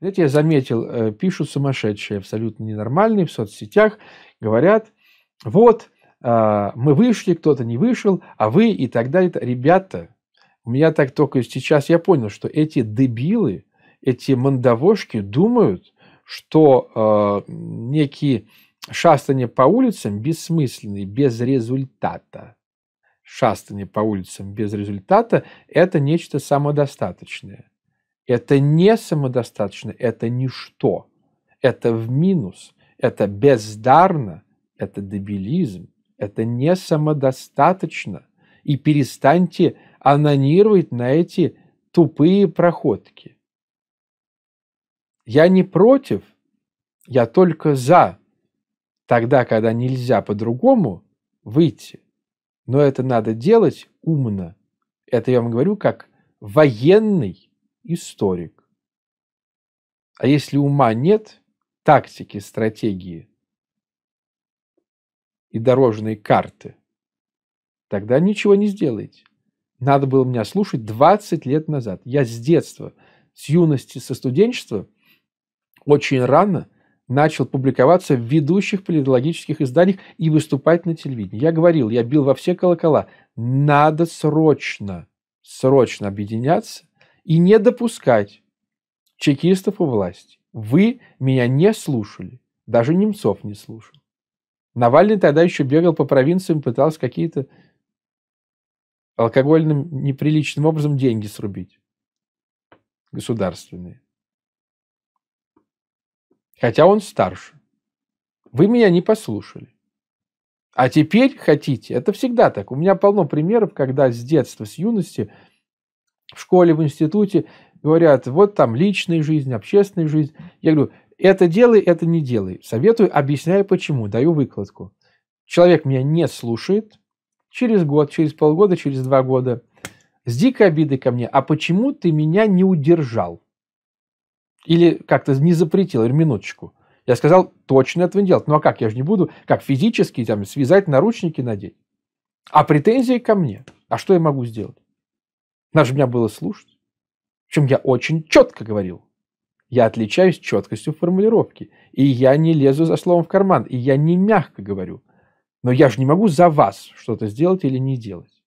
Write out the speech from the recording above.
Знаете, я заметил, э, пишут сумасшедшие, абсолютно ненормальные в соцсетях, говорят, вот, а, мы вышли, кто-то не вышел, а вы и так далее. Ребята, у меня так только сейчас я понял, что эти дебилы, эти мандавошки думают, что э, некие шастания по улицам бессмысленные, без результата. Шастание по улицам без результата – это нечто самодостаточное. Это не самодостаточно, это ничто. Это в минус, это бездарно, это дебилизм, это не самодостаточно. И перестаньте анонировать на эти тупые проходки. Я не против, я только за. Тогда, когда нельзя по-другому выйти. Но это надо делать умно. Это я вам говорю как военный историк. А если ума нет, тактики, стратегии и дорожные карты, тогда ничего не сделаете. Надо было меня слушать 20 лет назад. Я с детства, с юности, со студенчества очень рано начал публиковаться в ведущих политологических изданиях и выступать на телевидении. Я говорил, я бил во все колокола. Надо срочно, срочно объединяться и не допускать чекистов у власти. Вы меня не слушали, даже Немцов не слушал. Навальный тогда еще бегал по провинциям, пытался какие-то алкогольным неприличным образом деньги срубить. Государственные. Хотя он старше. Вы меня не послушали. А теперь хотите. Это всегда так. У меня полно примеров, когда с детства, с юности в школе, в институте говорят, вот там личная жизнь, общественная жизнь. Я говорю, это делай, это не делай. Советую, объясняю почему, даю выкладку. Человек меня не слушает, через год, через полгода, через два года с дикой обидой ко мне, а почему ты меня не удержал? Или как-то не запретил, или минуточку. Я сказал, точно этого не делать. Ну а как, я же не буду, как физически там, связать наручники надеть. А претензии ко мне. А что я могу сделать? Надо же меня было слушать. Причем я очень четко говорил. Я отличаюсь четкостью формулировки. И я не лезу за словом в карман. И я не мягко говорю. Но я же не могу за вас что-то сделать или не делать.